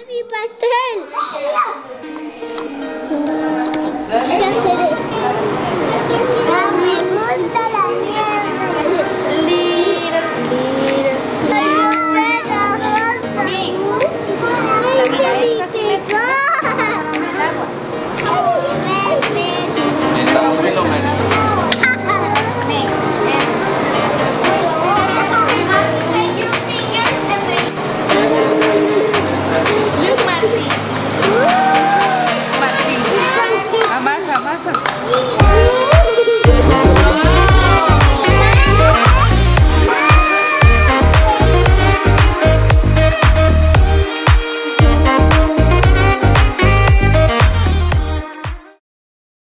Happy pastel.